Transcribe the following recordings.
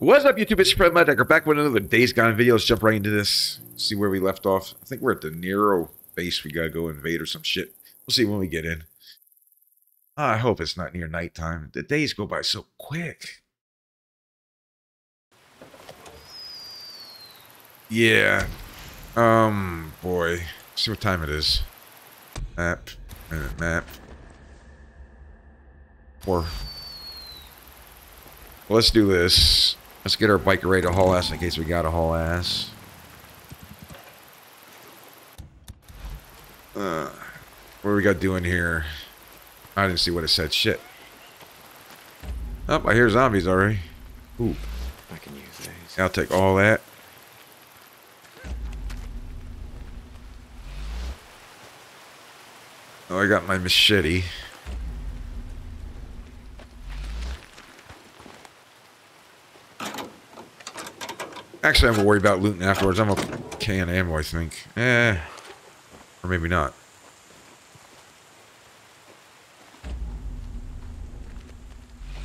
What's up, YouTube? It's Fred We're back with another Days Gone video. Let's jump right into this. See where we left off. I think we're at the Nero base. We gotta go invade or some shit. We'll see when we get in. I hope it's not near nighttime. The days go by so quick. Yeah. Um, boy. Let's see what time it is. Map. Minute map. Four. Well, let's do this. Let's get our biker ready to haul ass in case we got to haul ass. Uh, what do we got doing here? I didn't see what it said. Shit. Oh, I hear zombies already. Ooh. I can use these. I'll take all that. Oh, I got my machete. Actually, I'm gonna worry about looting afterwards. I'm okay on ammo, I think. Eh. Or maybe not.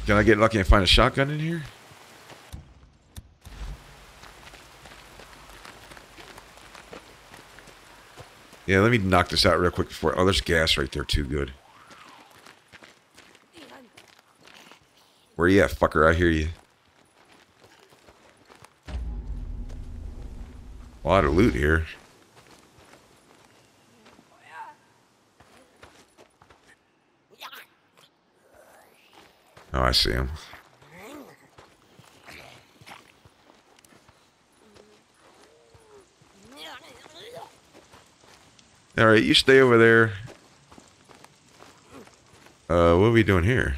Can I get lucky and find a shotgun in here? Yeah, let me knock this out real quick before... Oh, there's gas right there too. Good. Where are you at, fucker? I hear you. A lot of loot here. Oh, I see him. All right, you stay over there. Uh, what are we doing here?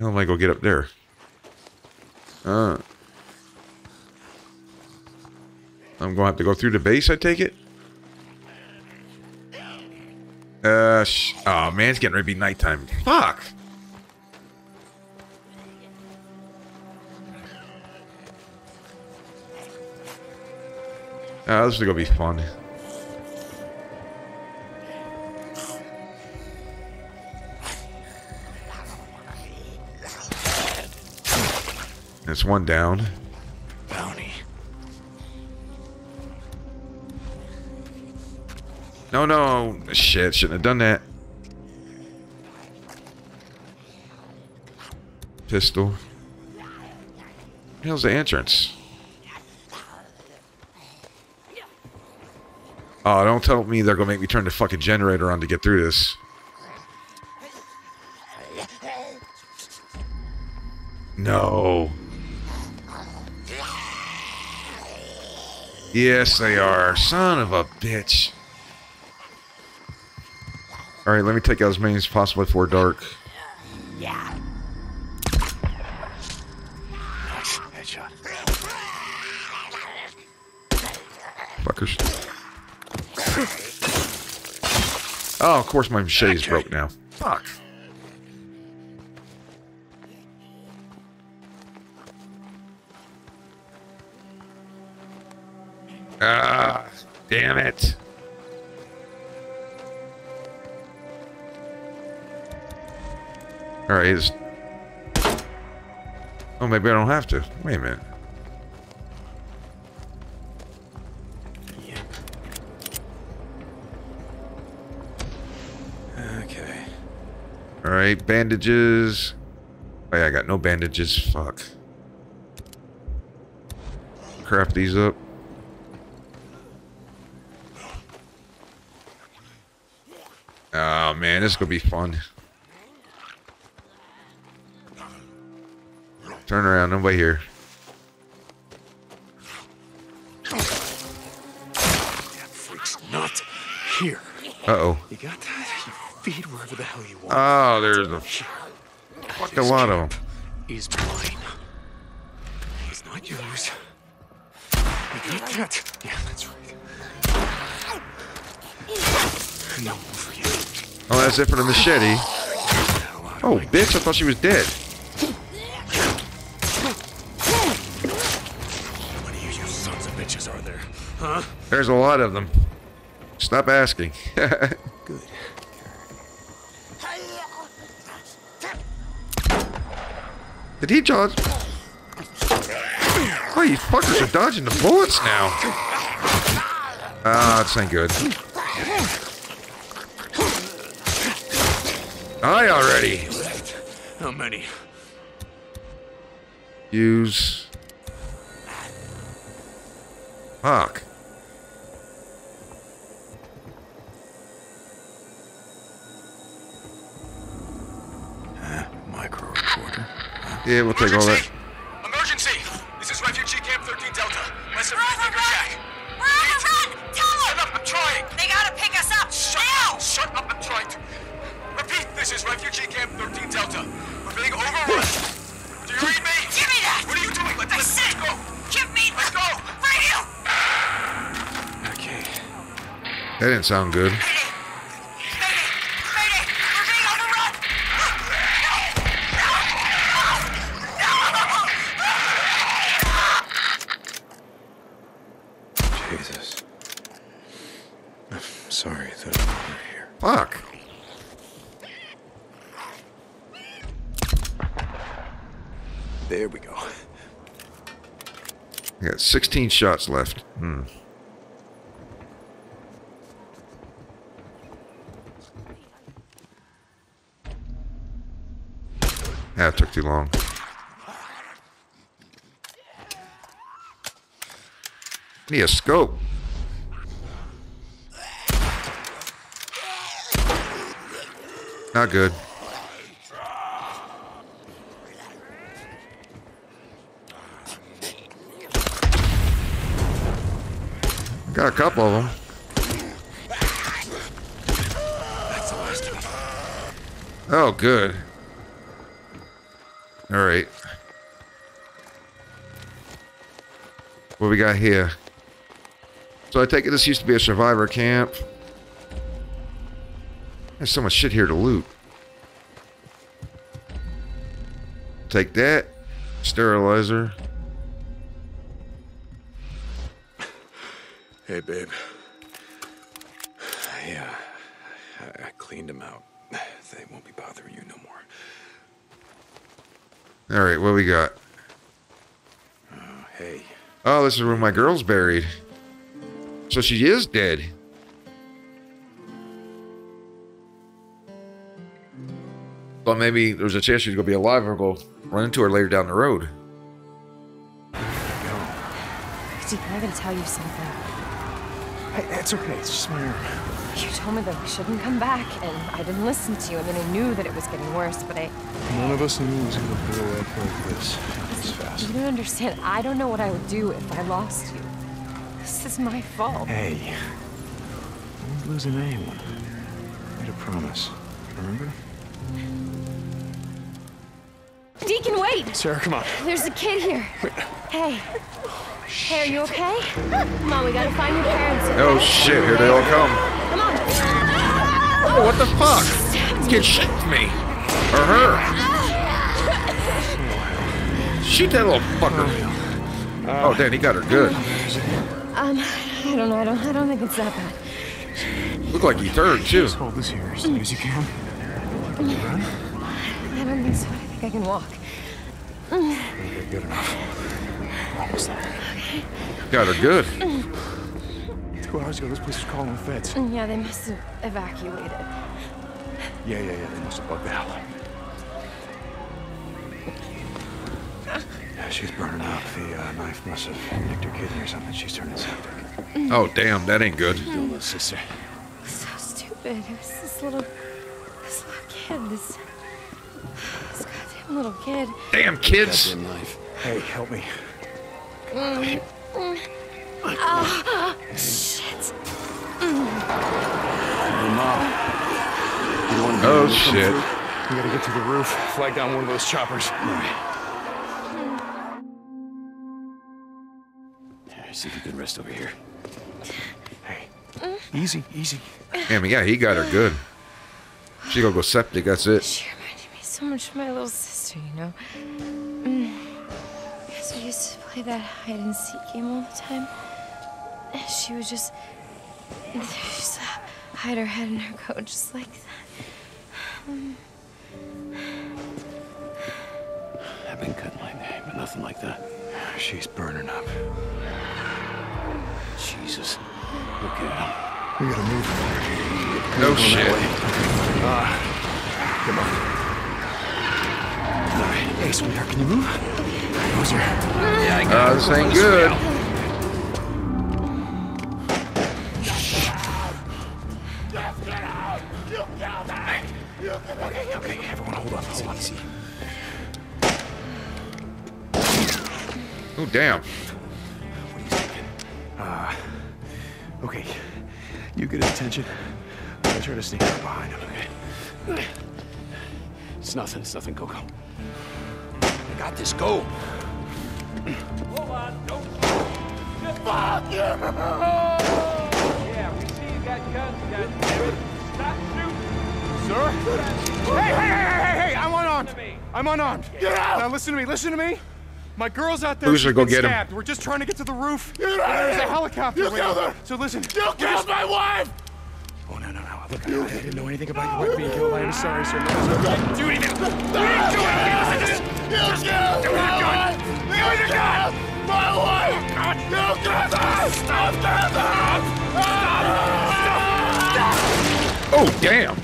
How am I go get up there? Uh, I'm gonna have to go through the base. I take it. Uh, oh man, it's getting ready to be nighttime. Fuck. Ah, this is gonna be fun. That's one down. Bounty. No, no. Shit, shouldn't have done that. Pistol. How's the entrance? Oh, don't tell me they're gonna make me turn the fucking generator on to get through this. No. Yes, they are. Son of a bitch. Alright, let me take out as many as possible before dark. Yeah. Headshot. Fuckers. Oh, of course my machete's broke now. Oh, maybe I don't have to. Wait a minute. Yeah. Okay. Alright, bandages. Oh yeah, I got no bandages. Fuck. Craft these up. Oh man, this is gonna be fun. Turn around, nobody here. That freak's not here. Uh-oh. You got that? You feed wherever the hell you want. Oh, there's a fuck a lot of them. He's mine. He's not yours. You got that? Yeah, that's right. No more for you. Oh, that's it for the machete. Hell out of Oh, bitch, I thought she was dead. There's a lot of them. Stop asking. Good. Did he dodge? Oh, you fuckers are dodging the bullets now. Ah, this ain't good. Die already. How many? Use. Fuck. Yeah, we'll take all that. Emergency! This is Refugee Camp 13 Delta. Less than Run, 50 run, Jack. run! Run, run! Tell Shut them! up, I'm trying! They gotta pick us up! Shut now! up! Shut up, I'm trying to. Repeat, this is Refugee Camp 13 Delta. We're being overrun. Do you read me? Give me that! What are you doing? Let, I let's, said, let's go! give me Let's the go! radio! Okay. That didn't sound good. 16 shots left. Hmm. That took too long. Need a scope. Not good. Couple of them. Oh, good. All right. What we got here? So I take it this used to be a survivor camp. There's so much shit here to loot. Take that. Sterilizer. Hey, babe. Yeah, I, I cleaned them out. They won't be bothering you no more. All right, what we got? Oh, hey. Oh, this is where my girl's buried. So she is dead. But maybe there's a chance she's gonna be alive or go run into her later down the road. Deacon, I gotta tell you something. Hey, it's okay. It's just my arm. You told me that we shouldn't come back, and I didn't listen to you. I mean, I knew that it was getting worse, but I. None of us knew it was gonna blow up like this. This fast. You don't understand. I don't know what I would do if I lost you. This is my fault. Hey. No one's losing anyone. I Made a promise. Remember? Deacon, wait! Sarah, come on. There's a kid here. Hey. Hey, are you okay? Come on, we gotta find your parents. Okay? Oh shit, here they all come. Come on. Oh, what the fuck? Kid shit me. Or her. Shoot that little fucker. Oh, damn, he got her good. Um, I don't know. I don't. I don't think it's that bad. Look like he turned, too. Just hold this here as soon as you can. Can you run? I don't think so. I think I can walk. Okay, good enough. Almost there. Got her good. Two hours ago, this place was calling the feds. Yeah, they must have evacuated. Yeah, yeah, yeah. They must have bugged out. Yeah, she's burning out. The uh, knife must have nicked her kidney or something. She's turning septic. Oh, damn, that ain't good. Still little sister. So stupid. It was this little, this little kid. This, this goddamn little kid. Damn kids. Goddamn knife. Hey, help me. Oh, shit. Hey, Mom. You don't want Oh, able to come shit. through? We gotta get to the roof. Flag down one of those choppers. All right. Yeah, see if you can rest over here. Hey. Mm. Easy, easy. Damn, yeah, he got her good. She gonna go septic, that's it. She reminded me so much of my little sister, you know. Mm. Because we used to play that hide and seek game all the time. And she would just, she just hide her head in her coat just like that. I've been cut my name, but nothing like that. She's burning up. Jesus. Look at him. We gotta move. No shit. Ah, Come on. All right. Hey, sweetheart, can you move? Closer. Yeah, I Uh, this ain't good. Okay, okay, everyone hold on. Hold on. Easy. Oh, damn. What are you thinking? Uh, okay. You get his attention. I'm gonna try to sneak up behind him, okay? It's nothing. It's nothing. Go, go. I got this. Go. Yeah, we see you got guns, goddammit. Stop shooting. Sir? Hey, hey, hey, hey, hey! I'm unarmed. I'm unarmed. Get out! Now listen to me. Listen to me. My girl's out there. Boozer, She's go been get him. We're just trying to get to the roof. Get out There's a helicopter. You killed her. So listen. You killed my wife. Oh. Look, I, I didn't know anything about your wife being killed. I am sorry, sir. No, sir. I didn't do anything. You didn't do anything. Listen to this. You killed my wife. You killed my wife. You killed her. Stop that. Oh, damn.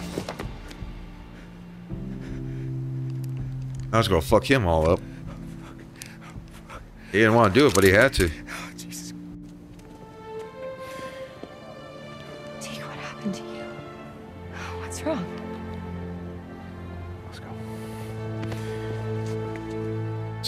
I was gonna fuck him all up. He didn't want to do it, but he had to.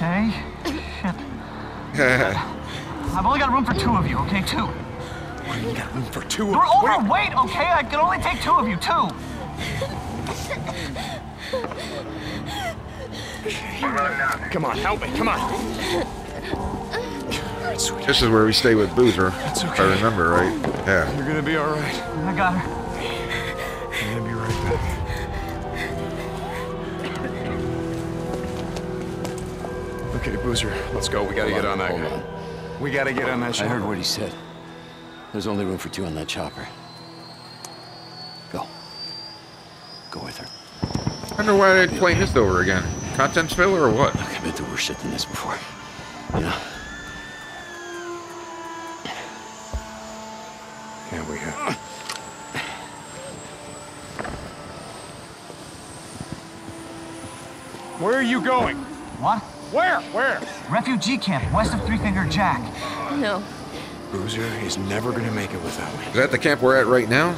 Okay. Shit. I've only got room for two of you, okay? Two. You got room for two. You're What are- overweight, okay? I can only take two of you, two. Come on, help me. Come on. This is where we stay with Boozer. That's If okay. I remember right. Yeah. You're gonna be all right. I got her. Okay, Boozer, let's go. We gotta Hold get on, on that hold guy. on. We gotta get on that chopper. I heard what he said. There's only room for two on that chopper. Go. Go with her. I wonder why they're playing this over again. Content filler or what? Look, I've been through worse shit than this before. You know? Yeah, we have. Where are you going? What? Where? Where? Refugee camp west of Three Finger Jack. No. Boozer is never gonna make it without me. Is that the camp we're at right now?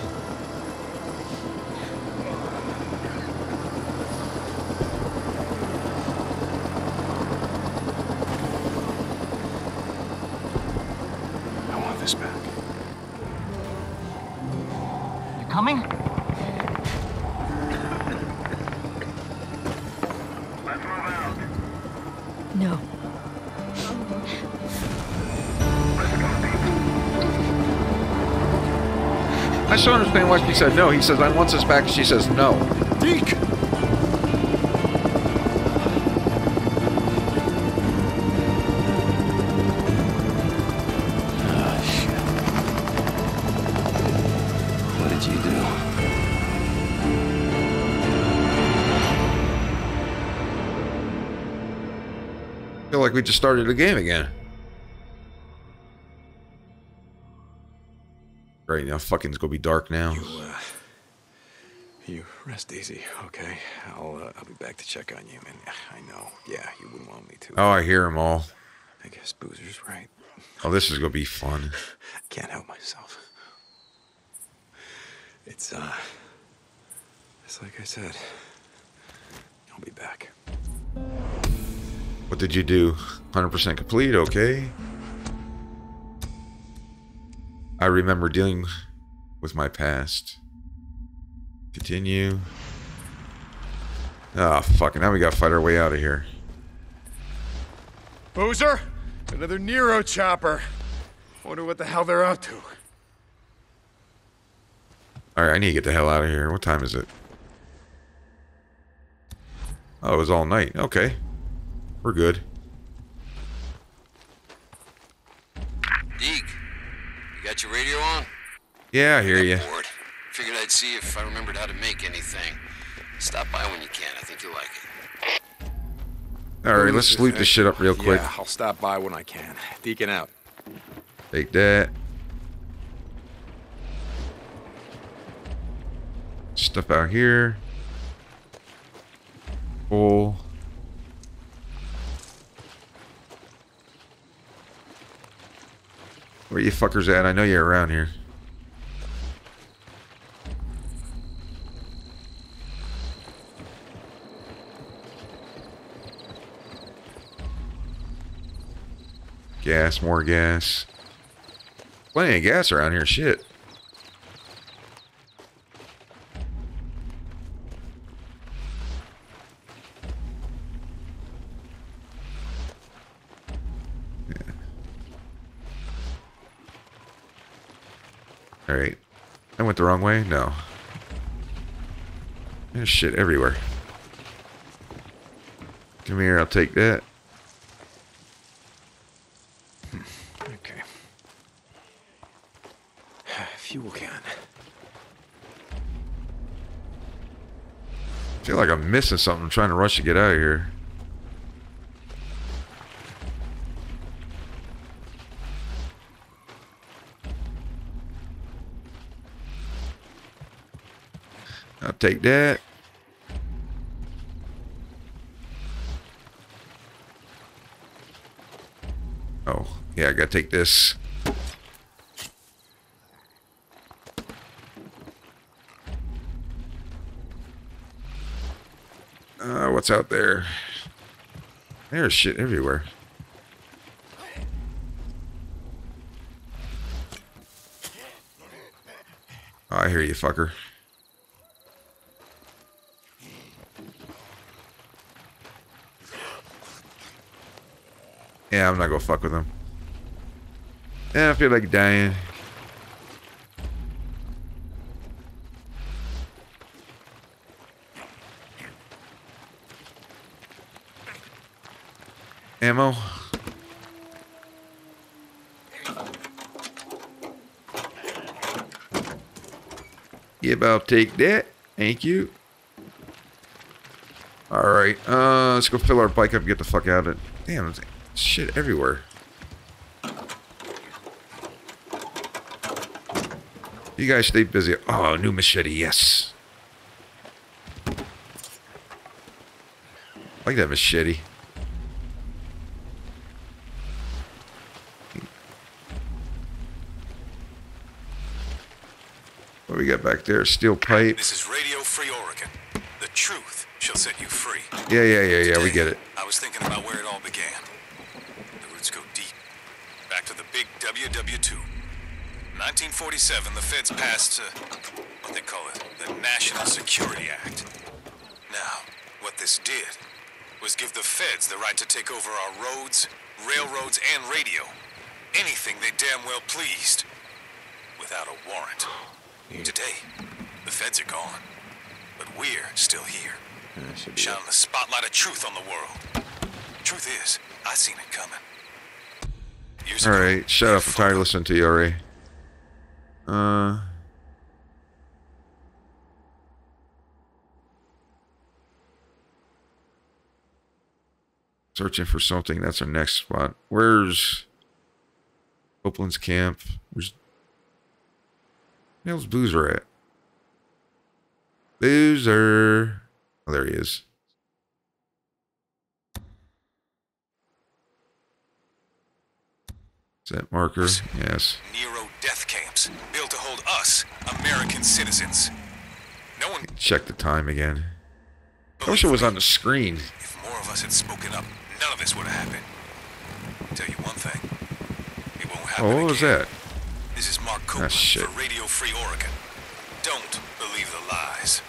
Still why she said no. He says, I want this back. She says no. Deke! Shit. What did you do? Feel like we just started the game again. Great, now fucking's gonna be dark now. You, uh, you rest easy, okay? I'll, uh, I'll be back to check on you, and I know, yeah, you wouldn't want me to. Oh, I hear them all. I guess Boozer's right. Oh, this is gonna be fun. I can't help myself. It's, uh, it's like I said. I'll be back. What did you do? 100% complete, okay. I remember dealing with my past. Continue. Oh, fucking. Now we gotta fight our way out of here. Boozer? Another Nero chopper. Wonder what the hell they're up to. Alright, I need to get the hell out of here. What time is it? Oh, it was all night. Okay. We're good. Deke, you got your radio on? Yeah, I hear you. Bored. Figured I'd see if I remembered how to make anything. Stop by when you can. I think you'll like it. Alright, let's loot this shit up real quick. Yeah, I'll stop by when I can. Deacon out. Take that. Stuff out here. Full. Where you fuckers at? I know you're around here. Gas, more gas. Plenty of gas around here, shit. Alright. I went the wrong way? No. There's shit everywhere. Come here, I'll take that. Okay. Fuel can. I feel like I'm missing something. I'm trying to rush to get out of here. I'll take that. Oh, yeah, I gotta take this. Uh, what's out there? There's shit everywhere. Oh, I hear you, fucker. Yeah, I'm not gonna fuck with him. Yeah, I feel like dying. Ammo. Yep, I'll take that. Thank you. Alright, uh, let's go fill our bike up and get the fuck out of it. Damn, shit everywhere. You guys stay busy. Oh, new machete, yes. like that machete. What do we got back there? Steel pipe. This is Radio Free Oregon. The truth shall set you free. Yeah, yeah, yeah, yeah. We get it. I was thinking about where it all began. The roots go deep. Back to the big WW2. 1947, the feds passed uh, what they call it, the National Security Act. Now, what this did was give the feds the right to take over our roads, railroads, and radio. Anything they damn well pleased. Without a warrant. Today, the feds are gone. But we're still here. Shining the spotlight of truth on the world. Truth is, I seen it coming. Years ago, Alright, shut up. I'm tired of listening to you already. Uh. Searching for something. That's our next spot. Where's Copeland's camp? Where's Where's Boozer at? Boozer. Oh, there he is. That marker? Yes. Nero death camps built to hold us, American citizens. No one Check the time again. I wish it was on the screen. If more of us had spoken up, none of this would have happened. I'll tell you one thing. It won't happen Oh, what was again. that? This is Mark Ah, shit. for Radio Free Oregon. Don't believe the lies.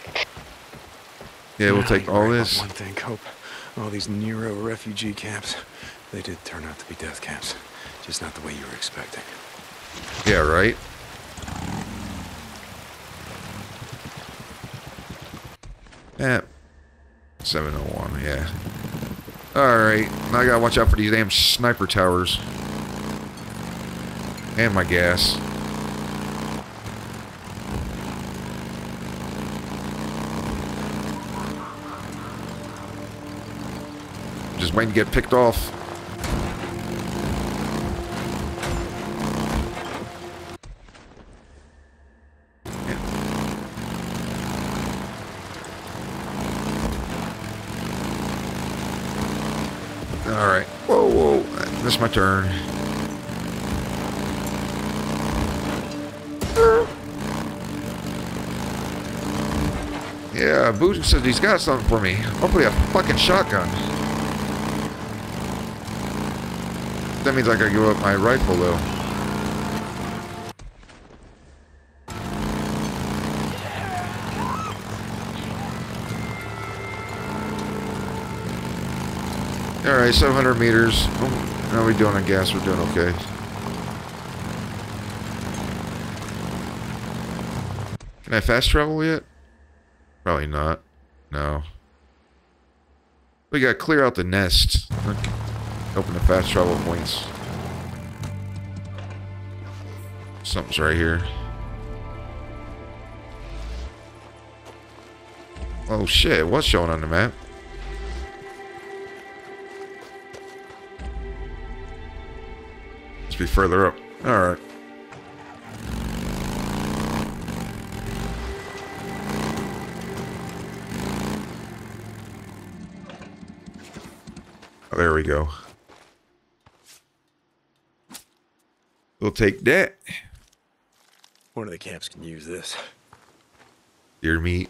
Yeah, we'll take You're all right about this. One thing, Cope. All these Nero refugee camps, they did turn out to be death camps. Just not the way you were expecting. Yeah, right. Yeah. 701, yeah. Alright, now I gotta watch out for these damn sniper towers. And my gas. Just waiting to get picked off. My turn. Yeah, Boozer says he's got something for me. Hopefully a fucking shotgun. That means I gotta give up my rifle, though. Alright, 700 meters. How are we doing on gas? We're doing okay. Can I fast travel yet? Probably not. No. We gotta clear out the nest. Open the fast travel points. Something's right here. Oh shit, what's showing on the map? Be further up. Alright. Oh, there we go. We'll take that. One of the camps can use this. Deer meat.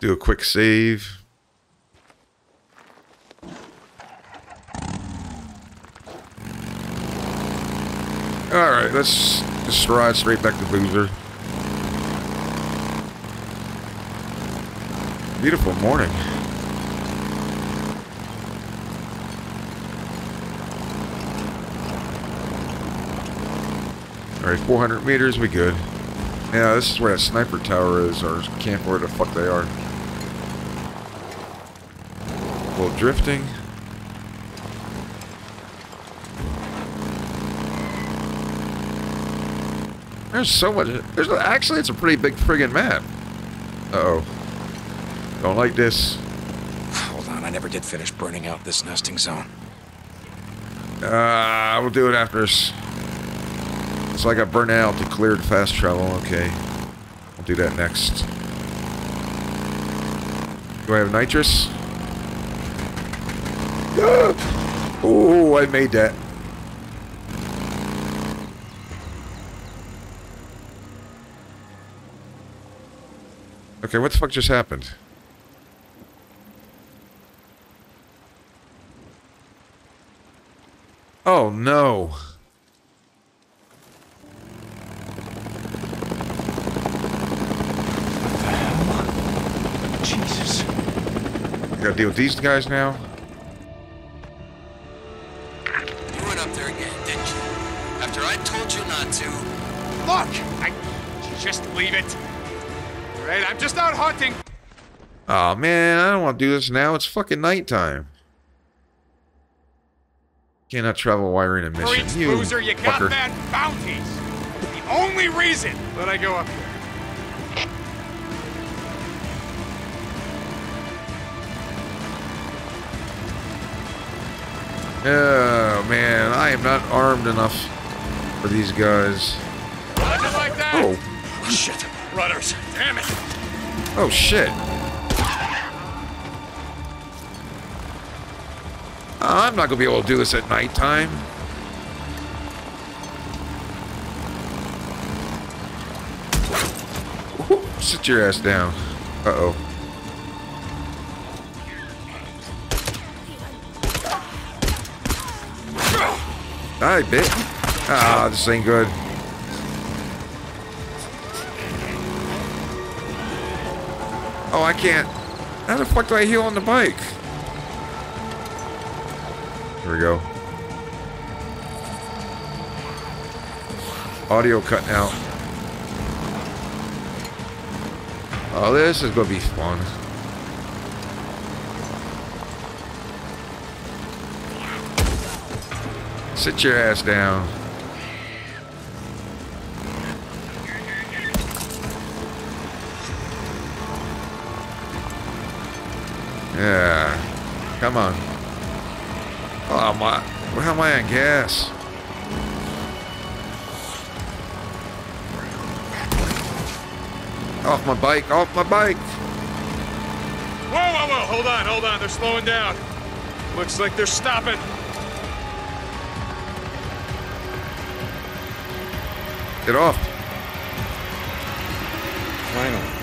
Do a quick save. Alright, let's just ride straight back to Boozer. Beautiful morning. Alright, 400 meters, we good. Yeah, this is where that sniper tower is, or camp, where the fuck they are. Well, drifting. There's so much. There's actually, it's a pretty big friggin' map. Uh oh. Don't like this. Hold on, I never did finish burning out this nesting zone. Uh, we'll do it after this. It's like I burnt out to cleared fast travel. Okay. I'll do that next. Do I have nitrous? Oh, I made that. Okay, what the fuck just happened? Oh no. Jesus. I gotta deal with these guys now. You went up there again, didn't you? After I told you not to. Look! I just leave it. All right, I'm just out hunting. Oh man, I don't want to do this now. It's fucking nighttime. Cannot travel while you're in a mission. Preach, You loser, you got fucker. bad bounties. The only reason that I go up here. Oh man, I am not armed enough for these guys. Like that. Oh, shit. Rudders. Damn it. oh shit. I'm not gonna be able to do this at nighttime. Whoop, Sit your ass down. Uh oh. Die, bitch. Ah, this ain't good. Can't. How the fuck do I heal on the bike? Here we go. Audio cutting out. Oh, this is gonna be fun. Sit your ass down. Yeah. Come on. Oh my. How am I on gas? Off my bike. Off my bike. Whoa, whoa, whoa! Hold on, hold on. They're slowing down. Looks like they're stopping. Get off. Finally.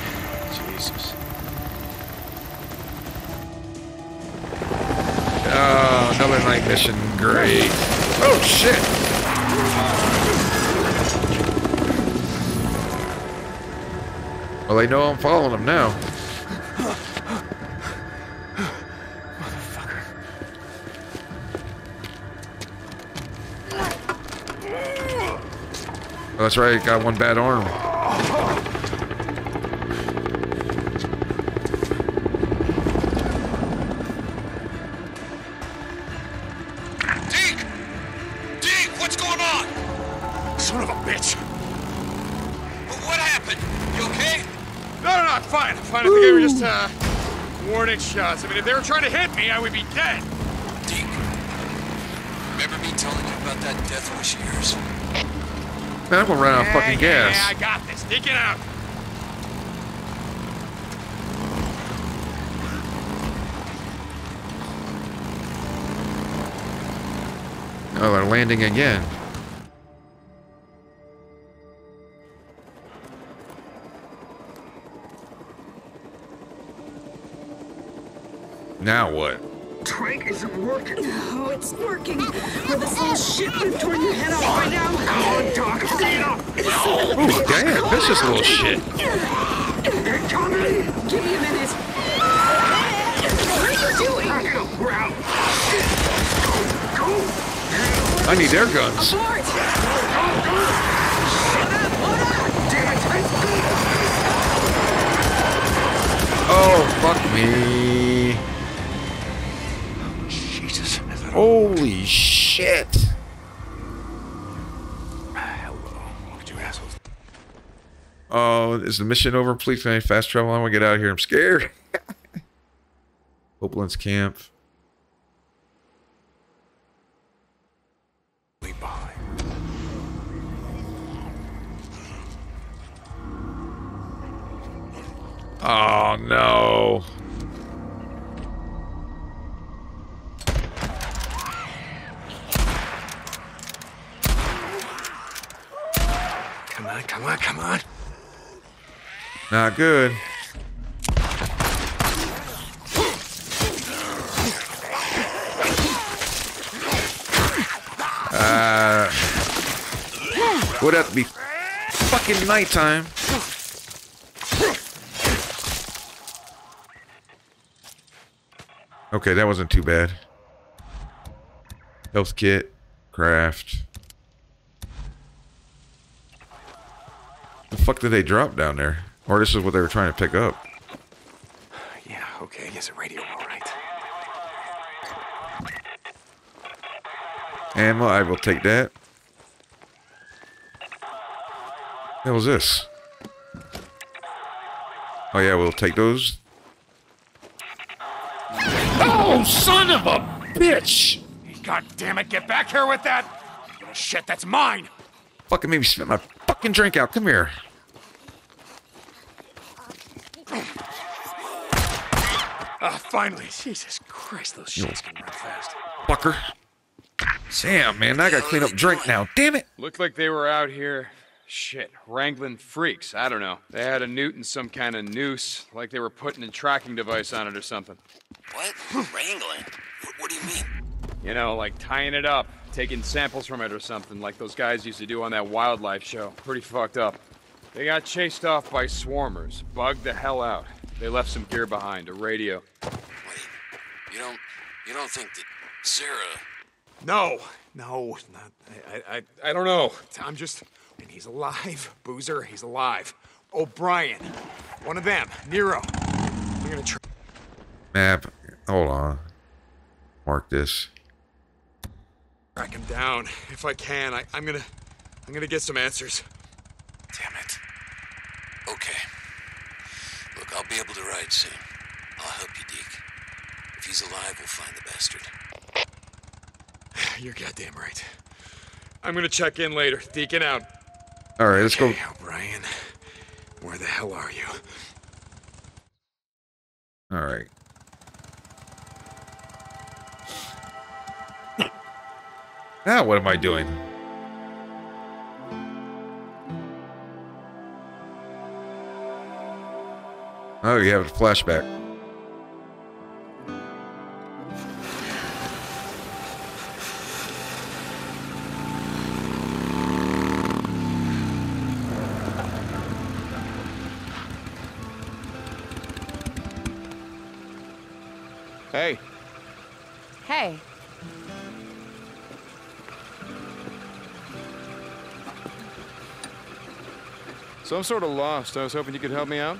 Great. Oh, shit. Well, they know I'm following them now. Oh, that's right. Got one bad arm. Warning shots. I mean, if they were trying to hit me, I would be dead. Deke, remember me telling you about that death wish of yours? Man, I'm gonna run out of Yeah, fucking yeah, gas. Yeah, I got this. Dig it out. Oh, they're landing again. Now what? Trank isn't working. No, it's working. With this little shit you've torn your head off right now. Come on, Doc, hurry it up. Ooh, damn, a little shit. They're coming. Give me a minute. What are you doing? Back it up. We're out. Go, go. I need air guns. Abort. Shut up, Damn it. Oh, fuck me. Holy shit. Oh, is the mission over? Please finish fast travel. I want to get out of here. I'm scared. Copeland's camp. Not good. Uh, would have to be fucking nighttime. Okay, that wasn't too bad. Health kit, craft. The fuck did they drop down there? Or this is what they were trying to pick up. Yeah, okay, I guess a radio, all right. Ammo, I will take that. What was this? Oh yeah, we'll take those. Oh, son of a bitch! God damn it, get back here with that! Little shit, that's mine! Fucking made me spit my fucking drink out. Come here. Ah, finally. Jesus Christ, those shits can run fast. Fucker. Sam, man, I gotta clean up drink now. Damn it! Looked like they were out here, shit, wrangling freaks. I don't know. They had a newt and some kind of noose, like they were putting a tracking device on it or something. What? Wrangling? What, what do you mean? You know, like tying it up, taking samples from it or something, like those guys used to do on that wildlife show. Pretty fucked up. They got chased off by swarmers, bugged the hell out. They left some gear behind, a radio. Wait, you don't, you don't think that Sarah? No, no, not. I, I, I don't know. I'm just. And he's alive, Boozer. He's alive. O'Brien, one of them. Nero. We're gonna try. Map. Hold on. Mark this. Track him down if I can. I, I'm gonna, I'm gonna get some answers. Damn it. Okay. Look, I'll be able to ride soon. I'll help you, Deke. If he's alive, we'll find the bastard. You're goddamn right. I'm gonna check in later. Deacon out. All right, let's go. Okay, oh, O'Brien, where the hell are you? All right. Now ah, what am I doing? Oh, you have a flashback. Hey, Hey, so I'm sort of lost. I was hoping you could help me out.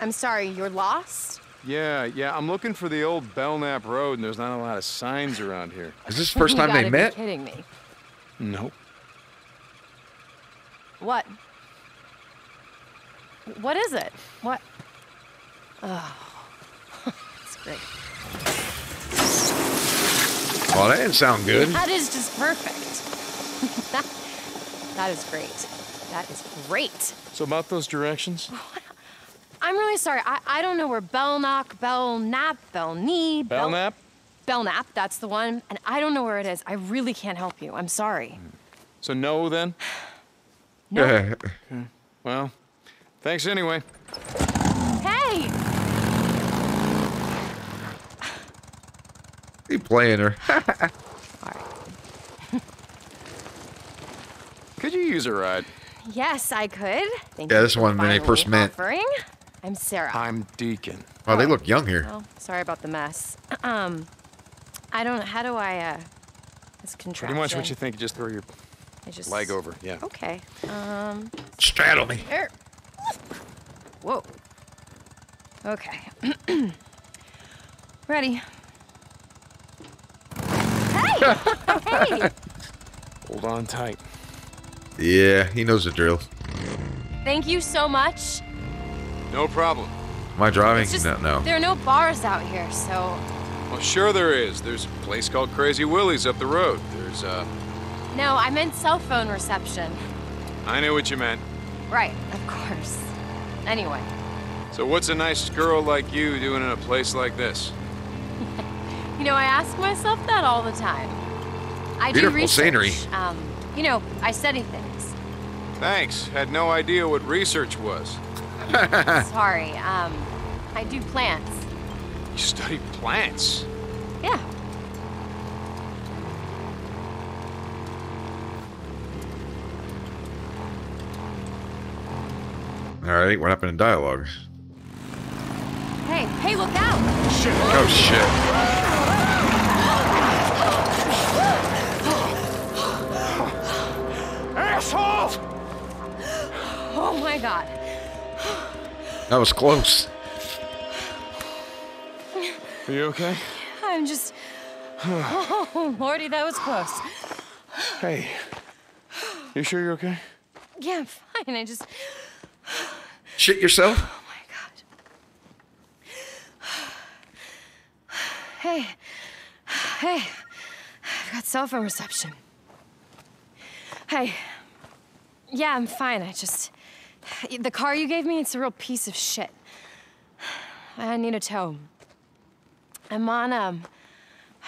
I'm sorry, you're lost? Yeah, yeah. I'm looking for the old Belknap Road, and there's not a lot of signs around here. Is this the first time they gotta met? Be kidding me. Nope. What? What is it? What? Oh, that's great. Oh, that didn't sound good. That is just perfect. that, that is great. That is great. So about those directions? I'm really sorry. I, I don't know where Belknock, Belknap, Belknee, Bel- Belknap? Belknap, that's the one. And I don't know where it is. I really can't help you. I'm sorry. So no then? No. Well, thanks anyway. hey! He playing her. Could you use a ride? Yes, I could. Thank you. Yeah, you this one when they finally first met. Offering. I'm Sarah. I'm Deacon. Oh, they look young here. Oh, sorry about the mess. Um, I don't. Know, how do I? Uh, this contraption. Pretty much what you think. You just throw your I just leg over. Yeah. Okay. Um. Straddle me. There. Whoa. Okay. Ready. Hey! hey! Hold on tight. Yeah, he knows the drill. Thank you so much. No problem. Am I driving? It's just no, no. there are no bars out here, so Well, sure there is. There's a place called Crazy Willie's up the road. There's, uh, no. I meant cell phone reception. I knew what you meant. Right, of course. Anyway, So what's a nice girl like you doing in a place like this? you know, I ask myself that all the time. I do Beautiful research. scenery. Um, you know, I study things. Thanks. Had no idea what research was. Sorry. Um, I do plants. You study plants. Yeah. All right, what happened in dialogue? Hey, hey, look out! Oh shit! Asshole! Oh my god. That was close. Are you okay? I'm just. Oh, Lordy, that was close. Hey. You sure you're okay? Yeah, I'm fine. I just. Shit yourself? Oh my god. Hey. Hey. I've got cell phone reception. Hey. Yeah, I'm fine. I just. The car you gave me, it's a real piece of shit. I need a tow. I'm on, um.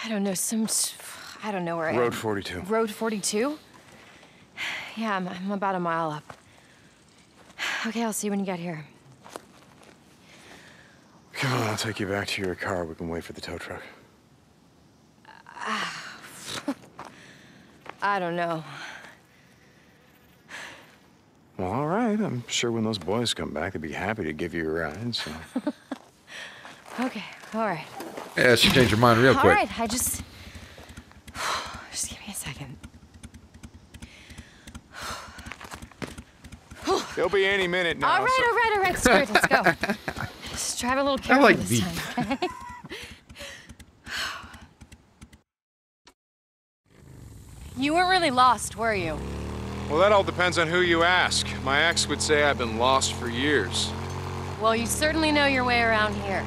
I don't know, some, I don't know where I am. Road 42. Road 42? Yeah, I'm, I'm about a mile up. Okay, I'll see you when you get here. Come on, I'll take you back to your car. We can wait for the tow truck. I don't know. Well, all right. right. I'm sure when those boys come back, they'd be happy to give you a ride. So. Okay, all right. Yeah, she changed her mind real All quick. right, I just. Just give me a second. They'll be any minute now. all right, so- all right, all right. Screw it, let's go. Just drive a little I careful like this the- time. okay? you weren't really lost, were you? Well, that all depends on who you ask. My ex would say I've been lost for years. Well, you certainly know your way around here.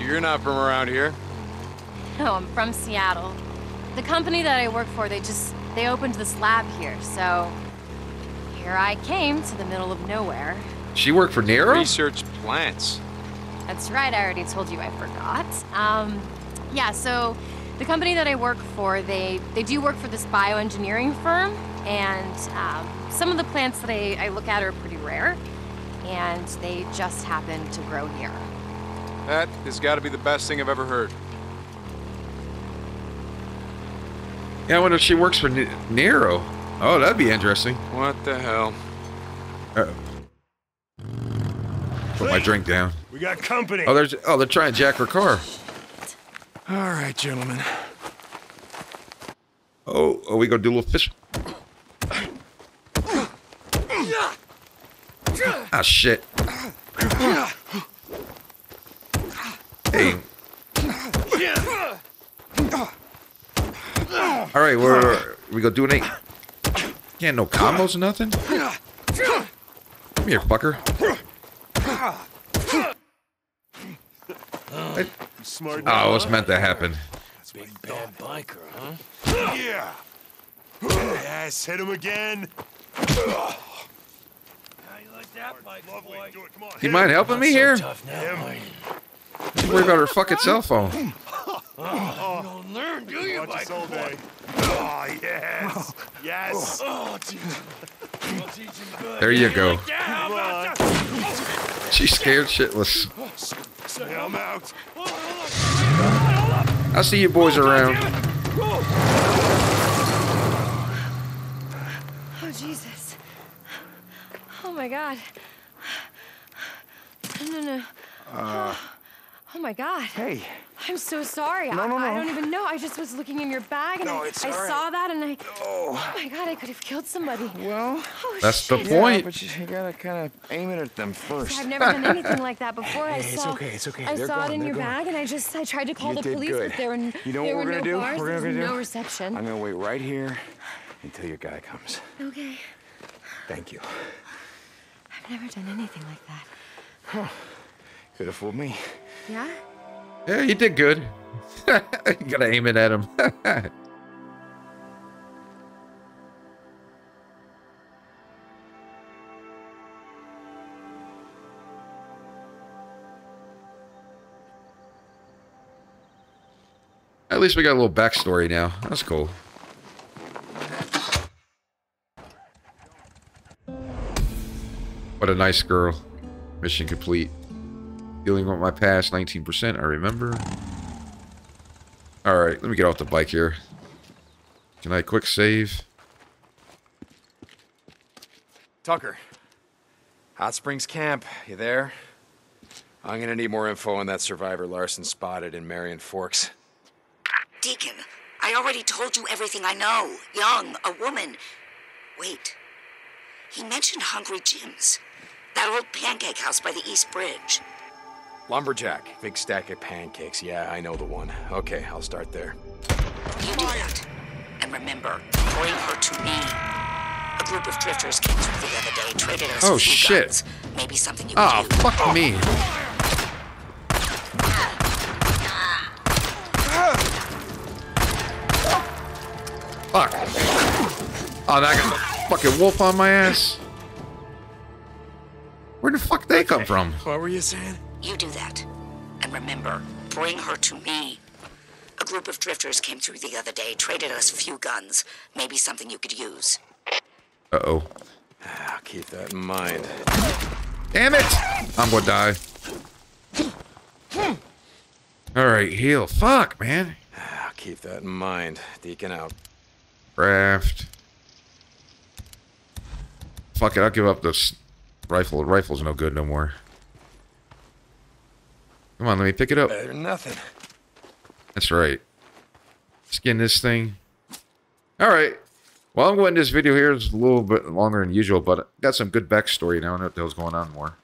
You're not from around here. No, I'm from Seattle. The company that I work for, they just they opened this lab here, so here I came to the middle of nowhere. She worked for NERO? Research plants. That's right, I already told you I forgot. Um, yeah, so the company that I work for, they, they do work for this bioengineering firm, and um, some of the plants that I, I look at are pretty rare, and they just happen to grow here. That has got to be the best thing I've ever heard. Yeah, I wonder if she works for N- NERO. Oh, that'd be interesting. What the hell? Uh, put my drink down. We got company. Oh, there's oh, they're trying to jack her car. All right, gentlemen. Oh, oh, we gonna do a little fish. Ah, shit. Hey. All right, we're we go do an eight. Yeah, no combos or nothing. Come here, fucker. I- Smart. Oh, what's meant to happen? Big bad biker, huh? Yeah. Yes, hit him again. How you like boy? Do it. Come on. You mind helping me here? Tough now, you? Don't worry about her fucking cell phone. You don't learn, do you, Watch bike us all boy? day. Oh, yes. Yes. Oh, teach him. I'll teach him good. There you go. Yeah, how Come about on. that? Oh. She's scared shitless. Yeah, I'm out. I'll see you boys around. Oh, Jesus. Oh, my God. No, no, no. Uh. Oh, oh, my God. Hey. I'm so sorry. No, I, no, I no. don't even know. I just was looking in your bag and No, I, it's I all right. saw that and I. Oh. Oh my god, I could have killed somebody. Well, Oh, That's the shit. point. but you, you gotta kind of aim it at them first. I've never done anything like that before. I Hey, it's saw, okay, it's okay. I They're saw it in they're your gone. bag, and I just I tried to call You the did police, good. but there were n- You know there what were we're no gonna do? bars. We're gonna no do? reception. I'm gonna wait right here until your guy comes. Okay, Thank you. I've never done anything like that. Could have fooled me. Yeah. Yeah, you did good. you gotta aim it at him. At least we got a little backstory now. That's cool. What a nice girl. Mission complete. Dealing with my past, 19%, I remember. Alright, let me get off the bike here. Can I quick save? Tucker. Hot Springs Camp, you there? I'm gonna need more info on that survivor Larson spotted in Marion Forks. Deacon, I already told you everything I know. Young, a woman. Wait. He mentioned Hungry Jim's. That old pancake house by the East Bridge. Lumberjack, big stack of pancakes. Yeah, I know the one. Okay, I'll start there. You do that. And remember, bring her to me. A group of drifters came through the other day, traded us Oh, a few shit. guns. Maybe something you ah, Oh, could use. fuck me. Fuck. Oh, now I got a fucking wolf on my ass. Where they come from? What were you saying? You do that. And remember, bring her to me. A group of drifters came through the other day, traded us a few guns. Maybe something you could use. Uh-oh. I'll keep that in mind. Damn it! I'm gonna die. Alright, heal. Fuck, man. I'll keep that in mind. Deacon out. Craft. Fuck it, I'll give up this Rifle, rifle's no good no more. Come on, let me pick it up. Better than nothing. That's right. Skin this thing. All right. Well, I'm going this video here is a little bit longer than usual, but I got some good backstory now. I know what the hell's going on more.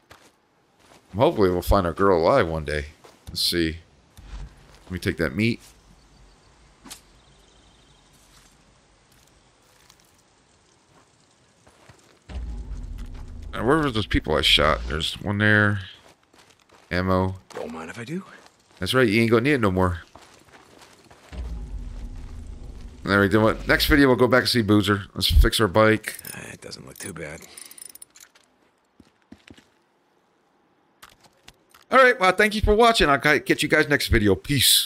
Hopefully, we'll find our girl alive one day. Let's see. Let me take that meat. Now, where were those people I shot? There's one there. Ammo. Don't mind if I do. That's right, you ain't gonna need it no more. There we go. Next video, we'll go back and see Boozer. Let's fix our bike. Uh, It doesn't look too bad. All right, well, thank you for watching. I'll catch you guys next video. Peace.